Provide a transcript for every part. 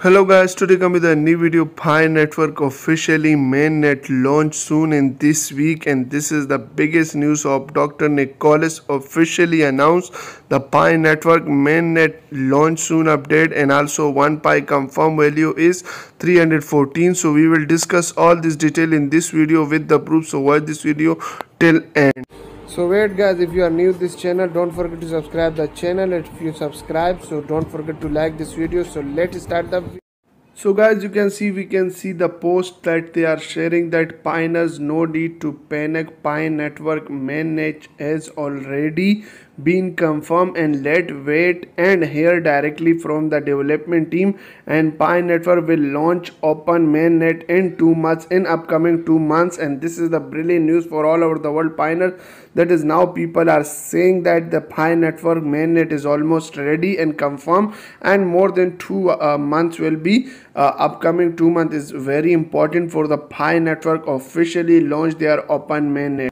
Hello guys, today come with a new video. Pi Network officially mainnet launch soon in this week and this is the biggest news of Dr. Nicolas officially announced the Pi Network mainnet launch soon update and also one Pi confirm value is 314. So we will discuss all this detail in this video with the proof. So watch this video till end so wait guys if you are new to this channel don't forget to subscribe the channel. If you subscribe so don't forget to like this video. So let's start the so guys you can see we can see the post that they are sharing that Piners no need to panic. Pi network mainnet has already been confirmed and let wait and hear directly from the development team. And Pi Network will launch open mainnet in two months in upcoming two months. And this is the brilliant news for all over the world Pioneer that is now people are saying that the Pi Network mainnet is almost ready and confirmed. And more than two uh, months will be uh, upcoming two months is very important for the Pi Network officially launch their open mainnet.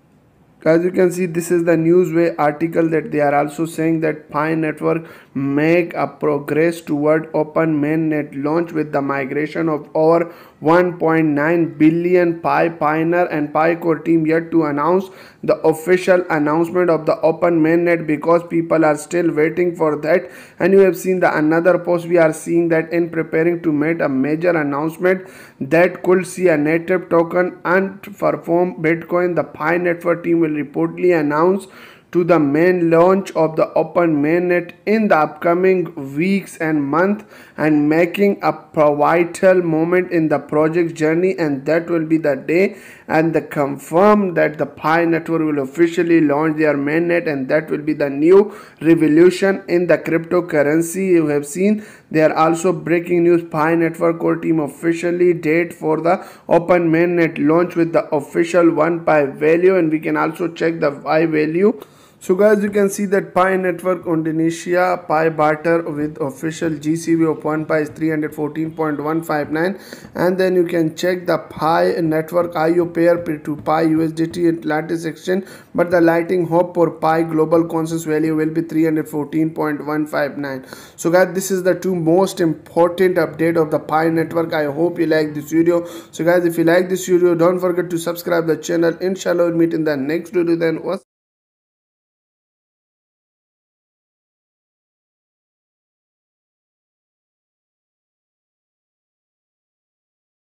As you can see this is the newsway article that they are also saying that pi network make a progress toward open mainnet launch with the migration of over 1.9 billion pi pioneer and pi core team yet to announce the official announcement of the open mainnet because people are still waiting for that. And you have seen the another post. We are seeing that in preparing to make a major announcement that could see a native token and perform bitcoin. The pi network team will reportedly announce to the main launch of the open mainnet in the upcoming weeks and month and making a pivotal moment in the project journey and that will be the day and the confirm that the Pi network will officially launch their mainnet and that will be the new revolution in the cryptocurrency. You have seen they are also breaking news. Pi network core team officially date for the open mainnet launch with the official 1 pi value and we can also check the pi value so guys you can see that Pi network Indonesia Pi barter with official GCV of 1 Pi is 314.159 and then you can check the Pi network IO pair to Pi USDT Atlantis exchange but the lighting hope for Pi global consensus value will be 314.159 so guys this is the two most important update of the Pi network. I hope you like this video. So guys if you like this video don't forget to subscribe the channel. Inshallah we'll meet in the next video then